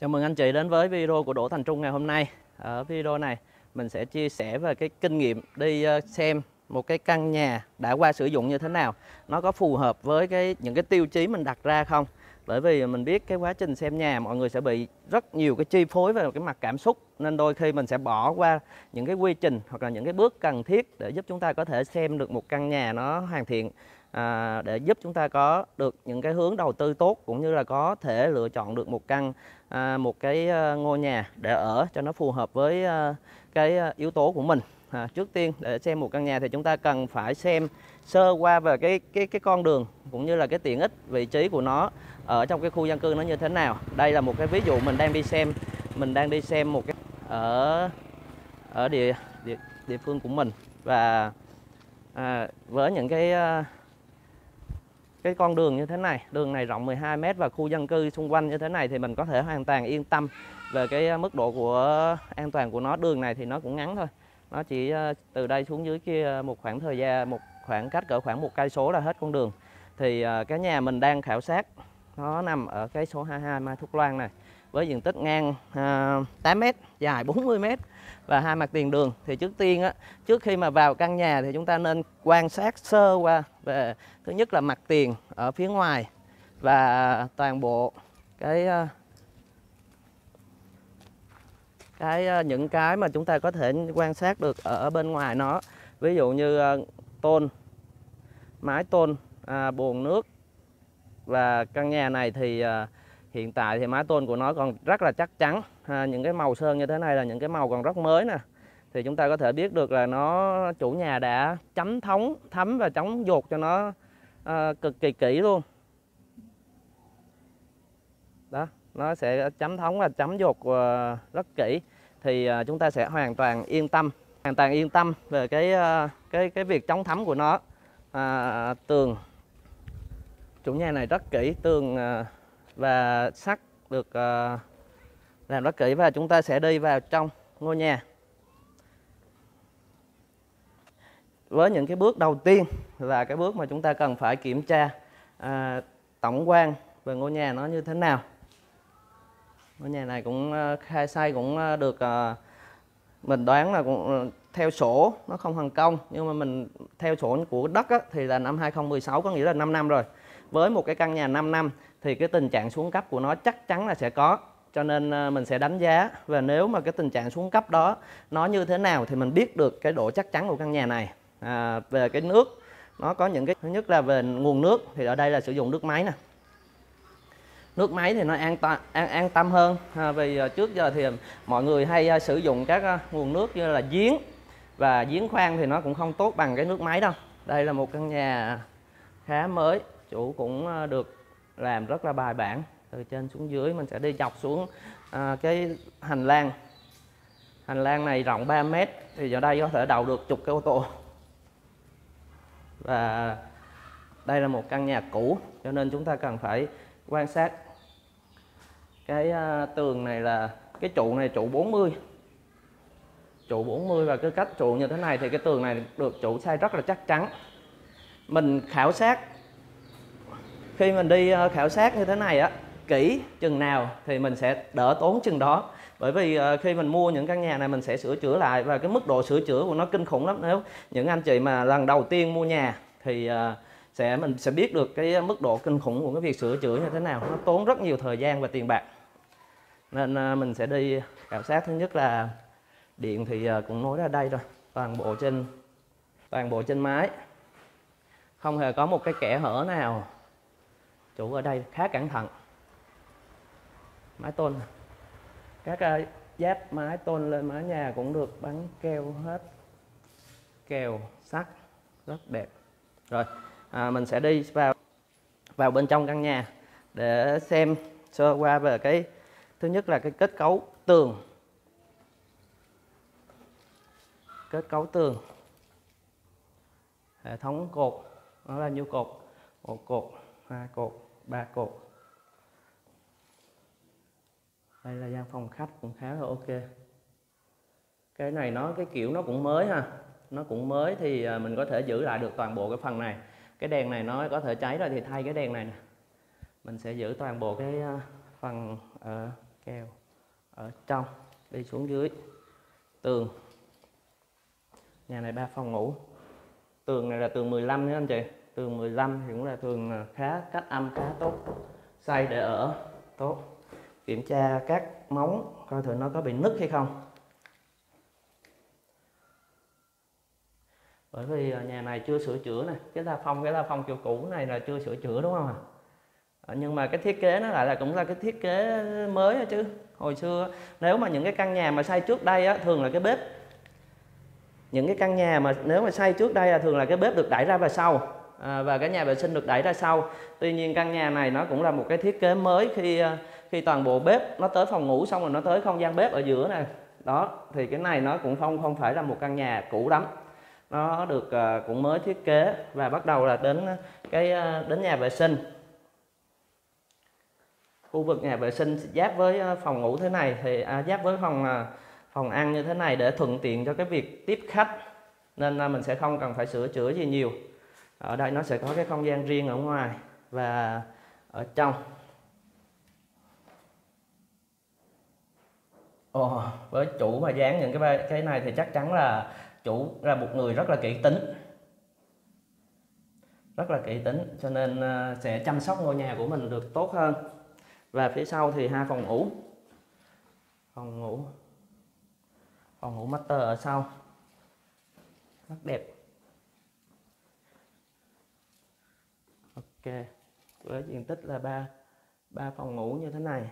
Chào mừng anh chị đến với video của Đỗ Thành Trung ngày hôm nay. Ở video này, mình sẽ chia sẻ về cái kinh nghiệm đi ờ, xem một cái căn nhà đã qua sử dụng như thế nào. Nó có phù hợp với cái, những cái tiêu chí mình đặt ra không? Bởi vì mình biết cái quá trình xem nhà, mọi người sẽ bị rất nhiều cái chi phối về cái mặt cảm xúc nên đôi khi mình sẽ bỏ qua những cái quy trình hoặc là những cái bước cần thiết để giúp chúng ta có thể xem được một căn nhà nó hoàn thiện à, để giúp chúng ta có được những cái hướng đầu tư tốt cũng như là có thể lựa chọn được một căn à, một cái à, ngôi nhà để ở cho nó phù hợp với à, cái à, yếu tố của mình. À, trước tiên để xem một căn nhà thì chúng ta cần phải xem sơ qua về cái cái cái con đường cũng như là cái tiện ích vị trí của nó ở trong cái khu dân cư nó như thế nào. Đây là một cái ví dụ mình đang đi xem mình đang đi xem một cái ở ở địa địa, địa phương của mình. Và à, với những cái à, cái con đường như thế này, đường này rộng 12 mét và khu dân cư xung quanh như thế này thì mình có thể hoàn toàn yên tâm về cái à, mức độ của an toàn của nó. Đường này thì nó cũng ngắn thôi, nó chỉ à, từ đây xuống dưới kia một khoảng thời gian, một khoảng cách cỡ khoảng một cây số là hết con đường. Thì à, cái nhà mình đang khảo sát, nó nằm ở cái số 22 Mai Thúc Loan này với diện tích ngang à, 8 m, dài 40 m và hai mặt tiền đường. Thì trước tiên á trước khi mà vào căn nhà thì chúng ta nên quan sát sơ qua về thứ nhất là mặt tiền ở phía ngoài và toàn bộ cái à, cái à, những cái mà chúng ta có thể quan sát được ở bên ngoài nó. Ví dụ như à, tôn mái tôn à, bồn nước và căn nhà này thì à, hiện tại thì mái tôn của nó còn rất là chắc chắn. À, những cái màu sơn như thế này là những cái màu còn rất mới nè. Thì chúng ta có thể biết được là nó chủ nhà đã chấm thống thấm và chống dột cho nó à, cực kỳ kỹ luôn. Đó nó sẽ chấm thống và chấm dột à, ờ, rất kỹ. Thì à, chúng ta sẽ hoàn toàn yên tâm hoàn toàn yên tâm về cái à, cái cái việc chống thấm của nó. À, tường chủ nhà này rất kỹ tường à, và sắt được ờ, làm rất kỹ và chúng ta sẽ đi vào trong ngôi nhà. Với những cái bước đầu tiên là cái bước mà chúng ta cần phải kiểm tra à, tổng quan về ngôi nhà nó như thế nào. Ngôi nhà này cũng ờ, khai sai cũng được à, mình đoán là cũng theo sổ nó không thành công. Nhưng mà mình theo sổ của đất á, thì là năm 2016 có nghĩa là 5 năm rồi. Với một cái căn nhà 5 năm thì cái tình trạng xuống cấp của nó chắc chắn là sẽ có. Cho nên ờ, mình sẽ đánh giá và nếu mà cái tình trạng xuống cấp đó nó như thế nào thì mình biết được cái độ chắc chắn của căn nhà này. À, về cái nước nó có những cái thứ nhất là về nguồn nước thì ở đây là sử dụng nước máy nè. Nước máy thì nó an tâm an, an tâm hơn. À, vì ờ, trước giờ thì mọi người hay ờ, sử dụng các nguồn nước như là giếng và giếng khoan thì nó cũng không tốt bằng cái nước máy đâu. Đây là một căn nhà khá mới chủ cũng được làm rất là bài bản. Từ trên xuống dưới mình sẽ đi dọc xuống à, cái hành lang. Hành lang này rộng 3 mét thì ở đây có thể đậu được chục cái ô tô. Và đây là một căn nhà cũ cho nên chúng ta cần phải quan sát. Cái à, tường này là cái trụ này trụ 40 trụ 40 và cái cách trụ như thế này thì cái tường này được trụ xây rất là chắc chắn. Mình khảo sát khi mình đi ờ, khảo sát như thế này á, kỹ chừng nào thì mình sẽ đỡ tốn chừng đó. Bởi vì ờ, khi mình mua những căn nhà này mình sẽ sửa chữa lại và cái mức độ sửa chữa của nó kinh khủng lắm. Nếu những anh chị mà lần đầu tiên mua nhà thì ờ, sẽ, mình sẽ biết được cái mức độ kinh khủng của cái việc sửa chữa như thế nào. Nó tốn rất nhiều thời gian và tiền bạc. Nên mình sẽ đi khảo sát. Thứ nhất là điện thì cũng nối ra đây rồi. Toàn bộ trên, toàn bộ trên mái không hề có một cái kẽ hở nào chủ ở đây khá cẩn thận. Mái tôn. Các uh, giáp mái tôn lên mái nhà cũng được bắn keo hết. Keo sắt rất đẹp. Rồi à, mình sẽ đi vào vào bên trong căn nhà để xem sơ qua về cái thứ nhất là cái kết cấu tường. Kết cấu tường. Hệ thống cột nó là nhiêu cột? Một cột hai cột ba cột đây là gian phòng khách cũng khá là ok. Cái này nó, cái kiểu nó cũng mới ha. Nó cũng mới thì à, mình có thể giữ lại được toàn bộ cái phần này. Cái đèn này nó có thể cháy rồi thì thay cái đèn này nè. Mình sẽ giữ toàn bộ cái à, phần ở kèo, ở trong, đi xuống dưới. Tường. Nhà này ba phòng ngủ. Tường này là tường 15 nha anh chị từ 15 thì cũng là thường khá cách âm khá tốt. Xây để ở tốt. Kiểm tra các móng coi thử nó có bị nứt hay không. Bởi vì à, nhà này chưa sửa chữa này cái la phong cái la phong kiểu cũ này là chưa sửa chữa đúng không ạ? À? nhưng mà cái thiết kế nó lại là cũng là cái thiết kế mới chứ hồi xưa nếu mà những cái căn nhà mà xây trước đây á, thường là cái bếp. Những cái căn nhà mà nếu mà xây trước đây là thường là cái bếp được đẩy ra về sau à, và cái nhà vệ sinh được đẩy ra sau. Tuy nhiên căn nhà này nó cũng là một cái thiết kế mới khi à, khi toàn bộ bếp nó tới phòng ngủ xong rồi nó tới không gian bếp ở giữa này đó thì cái này nó cũng không không phải là một căn nhà cũ lắm. Nó được uh, cũng mới thiết kế và bắt đầu là đến à, cái uh, đến nhà vệ sinh. Khu vực nhà vệ sinh giáp với phòng ngủ thế này thì à, giáp với phòng phòng ăn như thế này để thuận tiện cho cái việc tiếp khách. Nên mình sẽ không cần phải sửa chữa gì nhiều ở đây nó sẽ có cái không gian riêng ở ngoài và ở trong. Ồ, với chủ mà dán những cái cái này thì chắc chắn là chủ là một người rất là kỹ tính. Rất là kỹ tính cho nên ờ, sẽ chăm sóc ngôi nhà của mình được tốt hơn. Và phía sau thì hai phòng ngủ. Phòng ngủ. Phòng ngủ master ở sau. Rất đẹp. Ok với diện tích là ba ba phòng ngủ như thế này.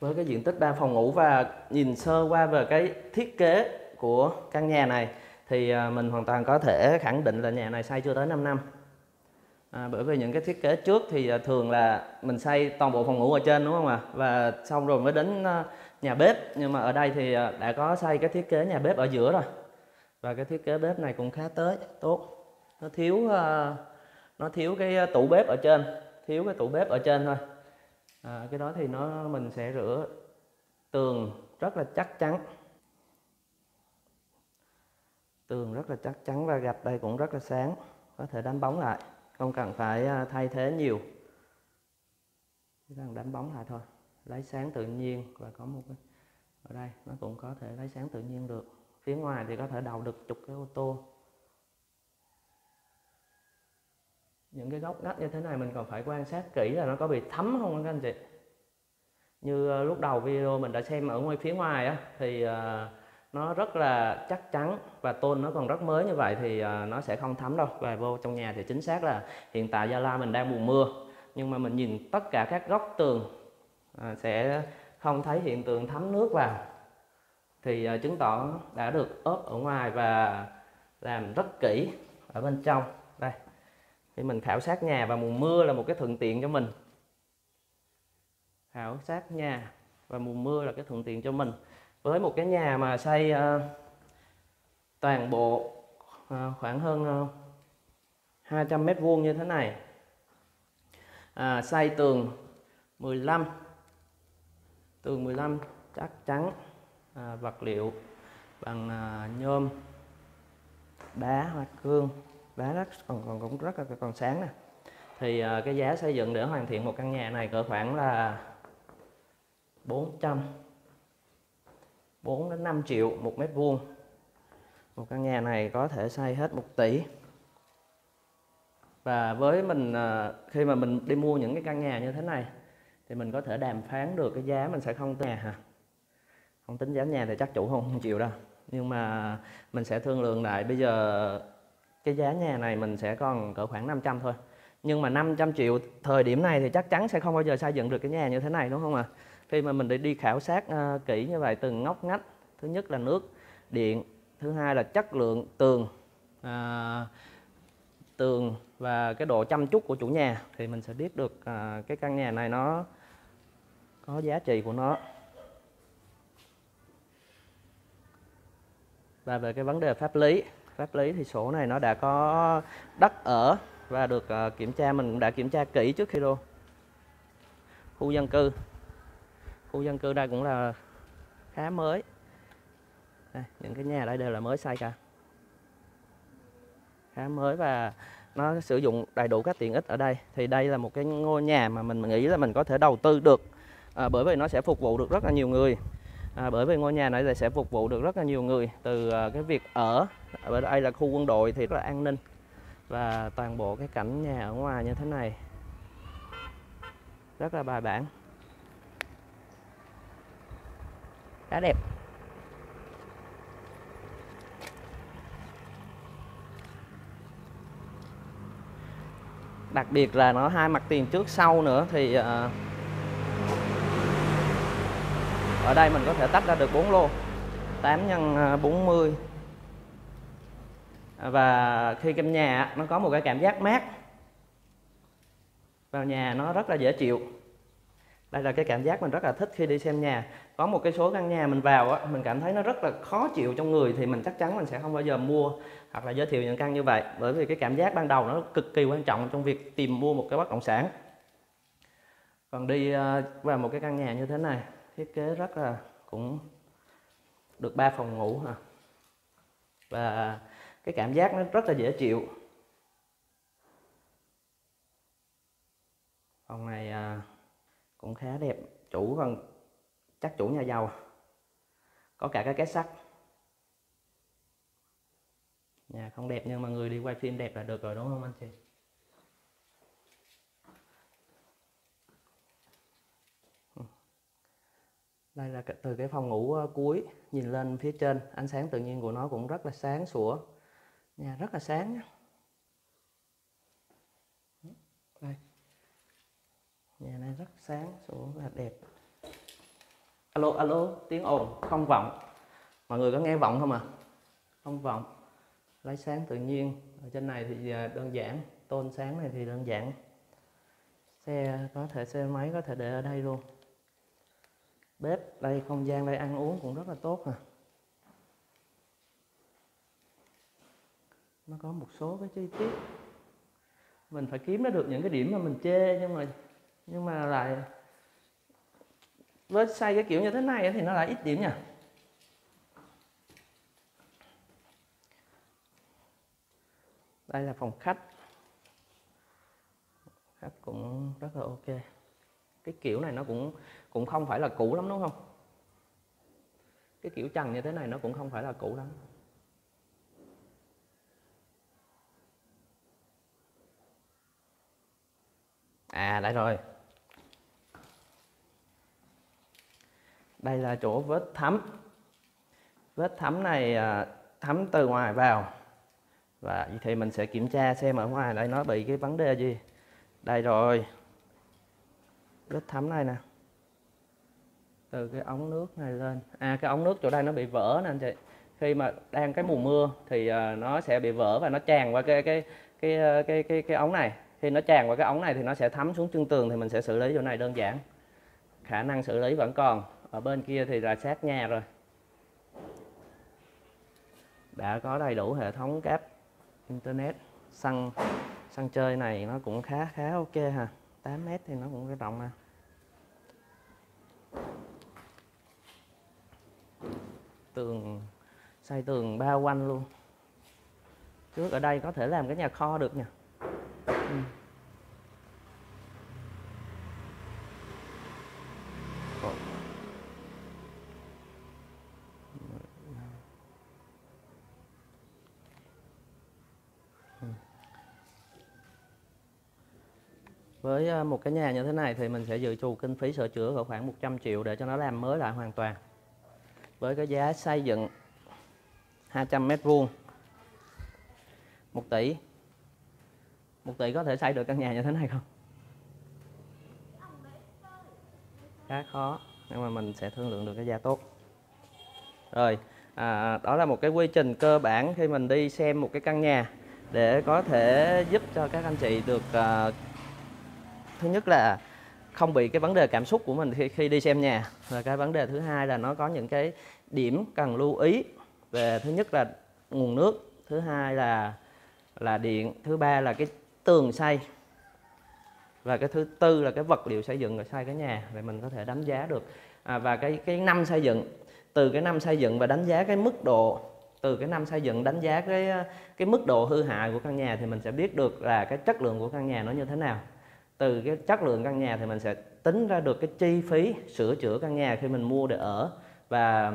Với cái diện tích ba phòng ngủ và nhìn sơ qua về cái thiết kế của căn nhà này thì à, mình hoàn toàn có thể khẳng định là nhà này xây chưa tới 5 năm. À, bởi vì những cái thiết kế trước thì à, thường là mình xây toàn bộ phòng ngủ ở trên đúng không ạ? Và xong rồi mới đến à, nhà bếp nhưng mà ở đây thì à, đã có xây cái thiết kế nhà bếp ở giữa rồi. Và cái thiết kế bếp này cũng khá tới tốt. Nó thiếu à, nó thiếu cái à, tủ bếp ở trên thiếu cái tủ bếp ở trên thôi. À, cái đó thì nó mình sẽ rửa tường rất là chắc chắn. Tường rất là chắc chắn và gạch đây cũng rất là sáng có thể đánh bóng lại. Không cần phải thay thế nhiều. Chỉ cần đánh bóng lại thôi lấy sáng tự nhiên và có một cái, ở đây nó cũng có thể lấy sáng tự nhiên được. Phía ngoài thì có thể đầu được chục cái ô tô. Những cái góc ngách như thế này mình còn phải quan sát kỹ là nó có bị thấm không các anh chị? Như ờ, lúc đầu video mình đã xem ở ngoài phía ngoài á, thì ờ, nó rất là chắc chắn và tôn nó còn rất mới như vậy thì ờ, nó sẽ không thấm đâu. Và vô trong nhà thì chính xác là hiện tại Gia La mình đang mùa mưa. Nhưng mà mình nhìn tất cả các góc tường à, sẽ không thấy hiện tượng thấm nước vào. Thì à, chứng tỏ đã được ốp ở ngoài và làm rất kỹ ở bên trong. Đây thì mình khảo sát nhà và mùa mưa là một cái thuận tiện cho mình. Khảo sát nhà và mùa mưa là cái thuận tiện cho mình. Với một cái nhà mà xây uh, toàn bộ uh, khoảng hơn à, uh, 200 mét vuông như thế này à, xây tường 15 tường 15 chắc chắn à, vật liệu bằng à, nhôm đá hoặc cương đá rất còn còn cũng rất là còn sáng nè. Thì à, cái giá xây dựng để hoàn thiện một căn nhà này cỡ khoảng là 400 4 đến 5 triệu một mét vuông. Một căn nhà này có thể xây hết 1 tỷ. Và với mình à, khi mà mình đi mua những cái căn nhà như thế này thì mình có thể đàm phán được cái giá mình sẽ không tính nhà hả? Không tính giá nhà thì chắc chủ không, không chịu đâu. Nhưng mà mình sẽ thương lượng lại. Bây giờ cái giá nhà này mình sẽ còn cỡ khoảng 500 thôi. Nhưng mà 500 triệu thời điểm này thì chắc chắn sẽ không bao giờ xây dựng được cái nhà như thế này đúng không ạ? À? khi mà mình đi đi khảo sát uh, kỹ như vậy từng ngóc ngách thứ nhất là nước điện thứ hai là chất lượng tường uh, tường và cái độ chăm chút của chủ nhà thì mình sẽ biết được uh, cái căn nhà này nó có giá trị của nó. Và về cái vấn đề pháp lý pháp lý thì sổ này nó đã có đất ở và được uh, kiểm tra mình cũng đã kiểm tra kỹ trước khi đô. Khu dân cư. Khu dân cư đây cũng là khá mới. Đây, những cái nhà đây đều là mới xây cả. Khá mới và nó sử dụng đầy đủ các tiện ích ở đây. Thì đây là một cái ngôi nhà mà mình nghĩ là mình có thể đầu tư được à, bởi vì nó sẽ phục vụ được rất là nhiều người. À, bởi vì ngôi nhà này sẽ phục vụ được rất là nhiều người từ à, cái việc ở ở đây là khu quân đội thì rất là an ninh và toàn bộ cái cảnh nhà ở ngoài như thế này. Rất là bài bản. Khá đẹp. Đặc biệt là nó hai mặt tiền trước sau nữa thì uh, ở đây mình có thể tách ra được 4 lô. 8 x 40 và khi căn nhà nó có một cái cảm giác mát. Vào nhà nó rất là dễ chịu. Đây là cái cảm giác mình rất là thích khi đi xem nhà. Có một cái số căn nhà mình vào á, mình cảm thấy nó rất là khó chịu trong người thì mình chắc chắn mình sẽ không bao giờ mua hoặc là giới thiệu những căn như vậy. Bởi vì cái cảm giác ban đầu nó cực kỳ quan trọng trong việc tìm mua một cái bất động sản. Còn đi à, vào một cái căn nhà như thế này thiết kế rất là cũng được ba phòng ngủ ha. Và cái cảm giác nó rất là dễ chịu. Phòng này à, cũng khá đẹp. Chủ còn chắc chủ nhà giàu. Có cả cái két sắt. Nhà không đẹp nhưng mà người đi quay phim đẹp là được rồi đúng không anh chị? Đây là từ cái phòng ngủ ờ, cuối, nhìn lên phía trên, ánh sáng tự nhiên của nó cũng rất là sáng sủa. Nhà rất là sáng đây. Nhà này rất sáng sủa và đẹp. Alo alo, tiếng ồn, không vọng. Mọi người có nghe vọng không à không vọng. Lấy sáng tự nhiên. Ở trên này thì ờ, đơn giản. Tôn sáng này thì đơn giản. Xe có thể, xe máy có thể để ở đây luôn bếp đây, không gian đây, ăn uống cũng rất là tốt nè. Nó có một số cái chi tiết. Mình phải kiếm ra được những cái điểm mà mình chê, nhưng mà nhưng mà lại với xây cái kiểu như thế này thì nó lại ít điểm nha. Đây là phòng khách. Khách cũng rất là ok cái kiểu này nó cũng cũng không phải là cũ lắm, đúng không? Cái kiểu trần như thế này nó cũng không phải là cũ lắm. À đây rồi. Đây là chỗ vết thấm. Vết thấm này à, thấm từ ngoài vào. Và thì mình sẽ kiểm tra xem ở ngoài đây nó bị cái vấn đề gì. Đây rồi vết thấm này nè. Từ cái ống nước này lên. À cái ống nước chỗ đây nó bị vỡ nè anh chị. Khi mà đang cái mùa mưa thì à, nó sẽ bị vỡ và nó tràn qua cái cái cái cái cái cái, cái ống này. Khi nó tràn qua cái ống này thì nó sẽ thấm xuống chân tường thì mình sẽ xử lý chỗ này đơn giản. Khả năng xử lý vẫn còn. Ở bên kia thì là sát nhà rồi. Đã có đầy đủ hệ thống cáp internet. Xăng, xăng chơi này nó cũng khá khá ok ha. 8 mét thì nó cũng rộng mà tường, xây tường bao quanh luôn. Trước ở đây có thể làm cái nhà kho được nha Với à, một cái nhà như thế này thì mình sẽ dự trù kinh phí sửa chữa khoảng 100 triệu để cho nó làm mới lại hoàn toàn. Với cái giá xây dựng 200 mét vuông 1 tỷ. 1 tỷ có thể xây được căn nhà như thế này không? khá khó nhưng mà mình sẽ thương lượng được cái giá tốt. Rồi à, đó là một cái quy trình cơ bản khi mình đi xem một cái căn nhà để có thể giúp cho các anh chị được uh, thứ nhất là không bị cái vấn đề cảm xúc của mình khi, khi đi xem nhà. Và cái vấn đề thứ hai là nó có những cái điểm cần lưu ý về thứ nhất là nguồn nước thứ hai là là điện thứ ba là cái tường xây và cái thứ tư là cái vật liệu xây dựng rồi xây cái nhà để mình có thể đánh giá được. À, và cái cái năm xây dựng từ cái năm xây dựng và đánh giá cái mức độ từ cái năm xây dựng đánh giá cái cái mức độ hư hại của căn nhà thì mình sẽ biết được là cái chất lượng của căn nhà nó như thế nào từ cái chất lượng căn nhà thì mình sẽ tính ra được cái chi phí sửa chữa căn nhà khi mình mua để ở. Và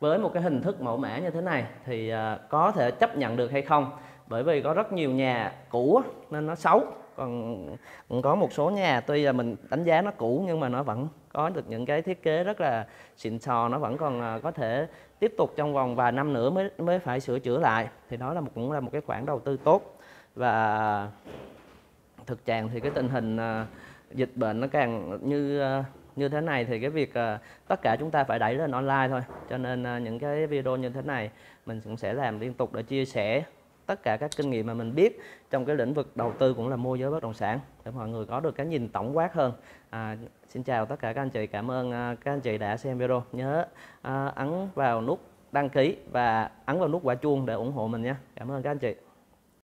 với một cái hình thức mẫu mã như thế này thì à, có thể chấp nhận được hay không? Bởi vì có rất nhiều nhà cũ nên nó xấu. Còn có một số nhà, tuy là mình đánh giá nó cũ nhưng mà nó vẫn có được những cái thiết kế rất là xịn sò, nó vẫn còn à, có thể tiếp tục trong vòng vài năm nữa mới mới phải sửa chữa lại, thì đó là một, cũng là một cái khoản đầu tư tốt. Và thực trạng thì cái tình hình à, dịch bệnh nó càng như à, như thế này thì cái việc à, tất cả chúng ta phải đẩy lên online thôi. Cho nên những cái video như thế này mình cũng sẽ làm liên tục để chia sẻ tất cả các kinh nghiệm mà mình biết trong cái lĩnh vực đầu tư cũng là môi giới bất động sản để mọi người có được cái nhìn tổng quát hơn. À, xin chào tất cả các anh chị cảm ơn các anh chị đã xem video. Nhớ à, ấn vào nút đăng ký và ấn vào nút quả chuông để ủng hộ mình nhé cảm ơn các anh chị.